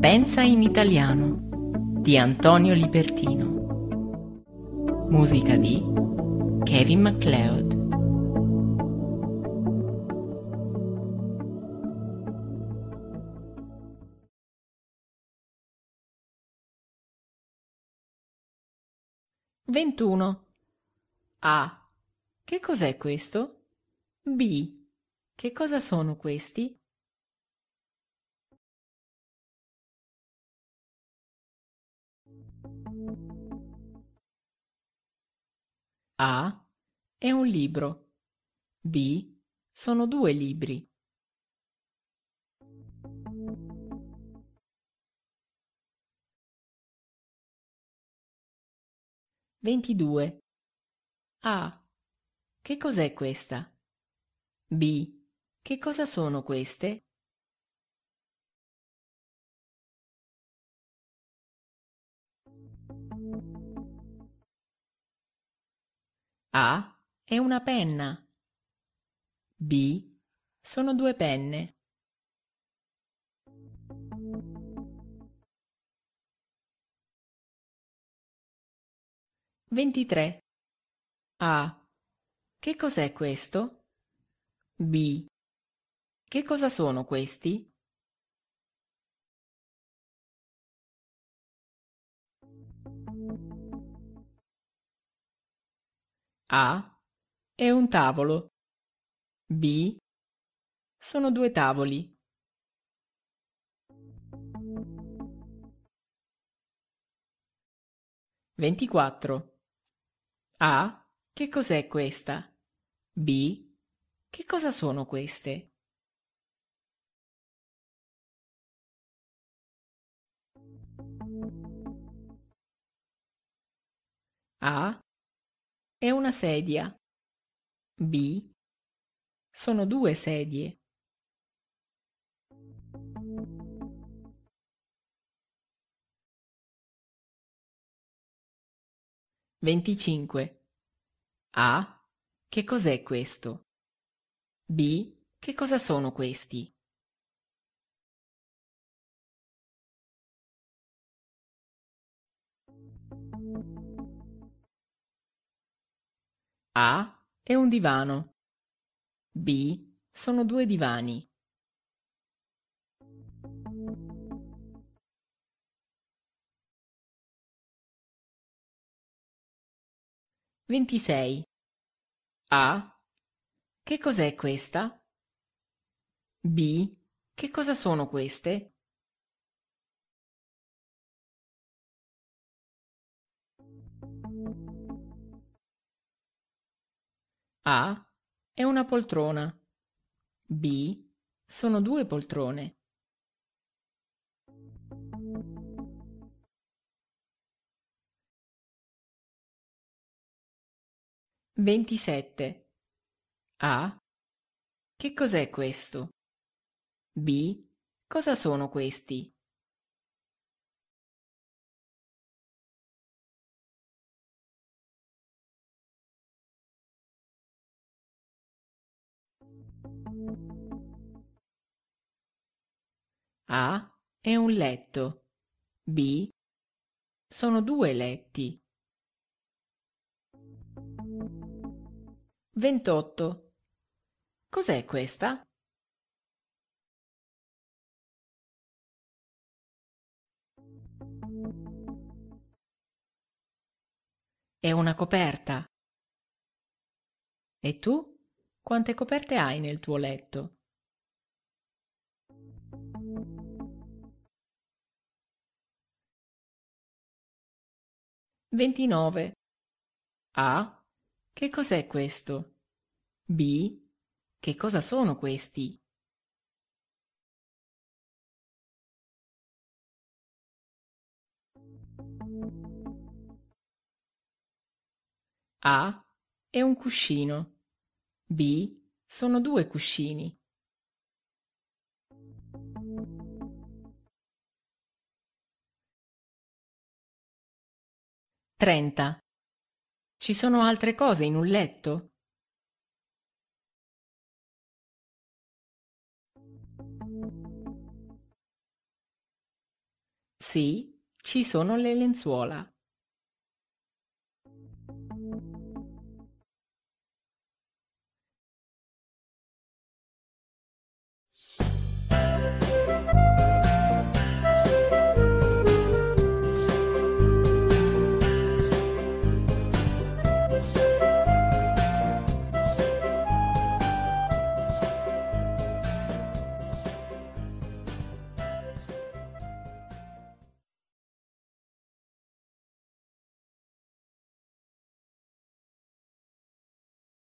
Pensa in italiano di Antonio Libertino. Musica di Kevin MacLeod. Ventuno. A. Che cos'è questo? B. Che cosa sono questi? A. È un libro. B. Sono due libri. Ventidue. A. Che cos'è questa? B. Che cosa sono queste? A è una penna. B sono due penne. Ventitré. A. Che cos'è questo? B. Che cosa sono questi? A è un tavolo. B sono due tavoli. Ventiquattro. A che cos'è questa? B che cosa sono queste? A è una sedia. B. Sono due sedie. Venticinque. A. Che cos'è questo? B. Che cosa sono questi? A è un divano. B sono due divani. Ventisei. A. Che cos'è questa? B. Che cosa sono queste? A è una poltrona. B sono due poltrone. Ventisette. A. Che cos'è questo? B. Cosa sono questi? A è un letto. B sono due letti. Ventotto. Cos'è questa? È una coperta. E tu? Quante coperte hai nel tuo letto? Ventinove. A. Che cos'è questo? B. Che cosa sono questi? A. È un cuscino. B. Sono due cuscini. Trenta. Ci sono altre cose in un letto? Sì, ci sono le lenzuola.